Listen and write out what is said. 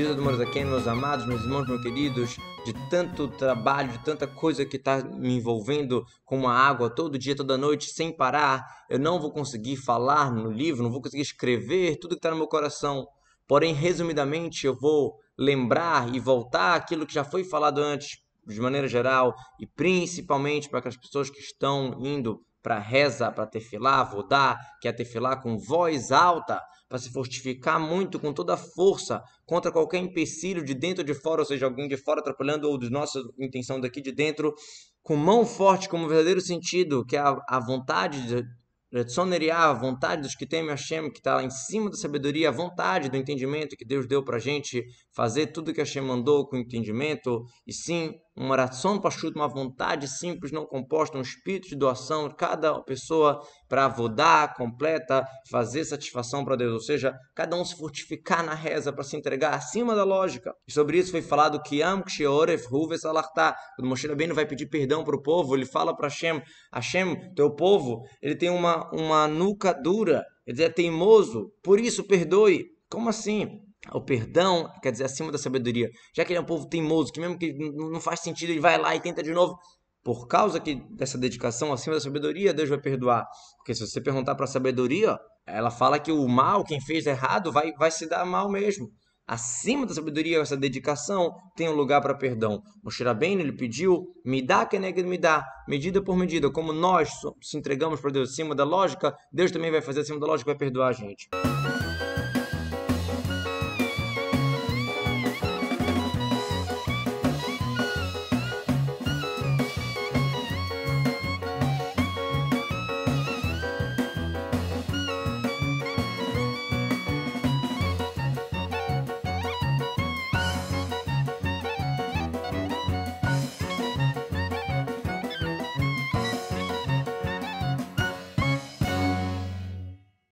Diz do aqui, meus amados, meus irmãos, meus queridos, de tanto trabalho, de tanta coisa que está me envolvendo com a água todo dia, toda noite, sem parar, eu não vou conseguir falar no livro, não vou conseguir escrever tudo que está no meu coração. Porém, resumidamente, eu vou lembrar e voltar aquilo que já foi falado antes, de maneira geral, e principalmente para aquelas pessoas que estão indo para reza, para tefilá, vodá, que é tefilá com voz alta, para se fortificar muito com toda a força contra qualquer empecilho de dentro ou de fora, ou seja, alguém de fora atrapalhando ou de nossa intenção daqui de dentro, com mão forte como verdadeiro sentido, que é a, a vontade de, a vontade dos que temem Hashem, que está lá em cima da sabedoria, a vontade do entendimento que Deus deu para a gente fazer tudo que Hashem mandou com entendimento, e sim, uma oração pachuta, uma vontade simples, não composta, um espírito de doação cada pessoa para avodar, completa, fazer satisfação para Deus, ou seja, cada um se fortificar na reza para se entregar acima da lógica. E sobre isso foi falado que Am Ksheoref Alartá, quando Moshe Rabbeinu vai pedir perdão para o povo, ele fala para Hashem, Hashem, teu povo, ele tem uma, uma nuca dura, ele é teimoso, por isso perdoe. Como assim? O perdão quer dizer acima da sabedoria. Já que ele é um povo teimoso, que mesmo que não faz sentido, ele vai lá e tenta de novo. Por causa que dessa dedicação acima da sabedoria, Deus vai perdoar. Porque se você perguntar para a sabedoria, ela fala que o mal, quem fez errado, vai, vai se dar mal mesmo. Acima da sabedoria, essa dedicação tem um lugar para perdão. Moshe Rabbeinu, ele pediu, me dá, que me dá, medida por medida. Como nós se entregamos para Deus acima da lógica, Deus também vai fazer acima da lógica, vai perdoar a gente.